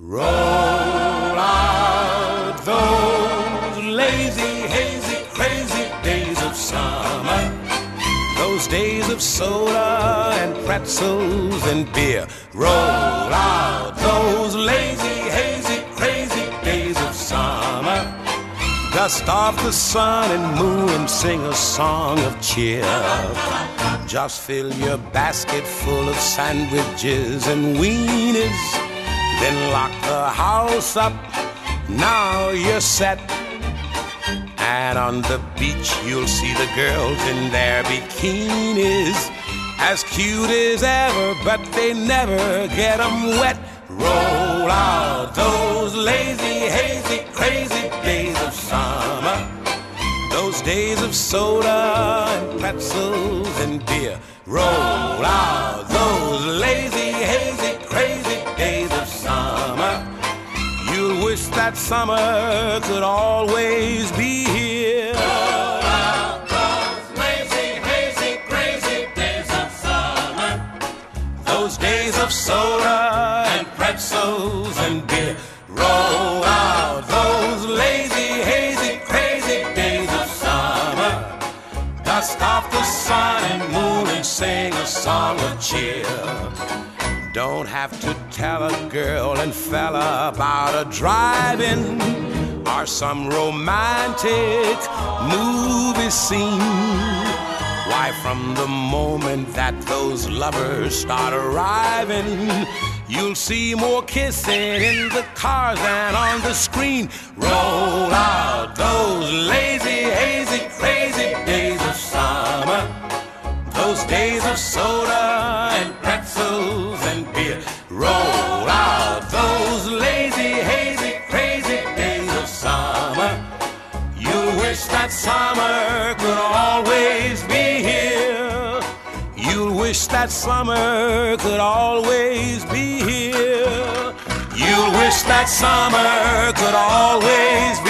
Roll out those lazy, hazy, crazy days of summer. Those days of soda and pretzels and beer. Roll out those lazy, hazy, crazy days of summer. Dust off the sun and moon and sing a song of cheer. Just fill your basket full of sandwiches and weenies then lock the house up. Now you're set. And on the beach, you'll see the girls in their bikinis. As cute as ever, but they never get them wet. Roll out those lazy, hazy, crazy days of summer. Those days of soda and pretzels and beer. Roll out those lazy, wish that summer could always be here. those lazy, hazy, crazy days of summer. Those days of soda and pretzels and beer. Roll out those lazy, hazy, crazy days of summer. Dust off the sun and moon and sing a song of cheer. Don't have to tell a girl and fella about a drive-in or some romantic movie scene. Why, from the moment that those lovers start arriving, you'll see more kissing in the cars than on the screen. Roll out those lazy, hazy, crazy days of summer, those days of soda and pretzels and. Roll out those lazy, hazy, crazy days of summer. You wish that summer could always be here. You wish that summer could always be here. You wish that summer could always be here.